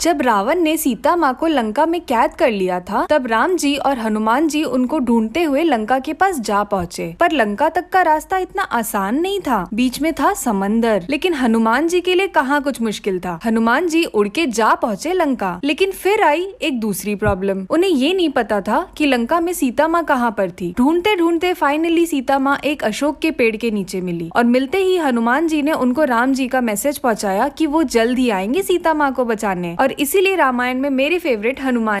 जब रावण ने सीता माँ को लंका में कैद कर लिया था, तब राम जी और हनुमान जी उनको ढूंढते हुए लंका के पास जा पहुँचे। पर लंका तक का रास्ता इतना आसान नहीं था। बीच में था समंदर, लेकिन हनुमान जी के लिए कहाँ कुछ मुश्किल था? हनुमान जी उड़ के जा पहुँचे लंका। लेकिन फिर आई एक दूसरी प्रॉब्लम उन्हें ये नहीं पता था कि लंका में सीता माँ कहाँ पर थी। ढूंढते ढूंढते फाइनली सीता माँ एक अशोक के पेड़ के नीचे मिली। और मिलते ही हनुमान जी ने उनको राम जी का मैसेज पहुँचाया की वो जल्द ही आएँगे सीता माँ को बचाने। और और इसीलिए रामायण में मेरी फेवरेट हनुमान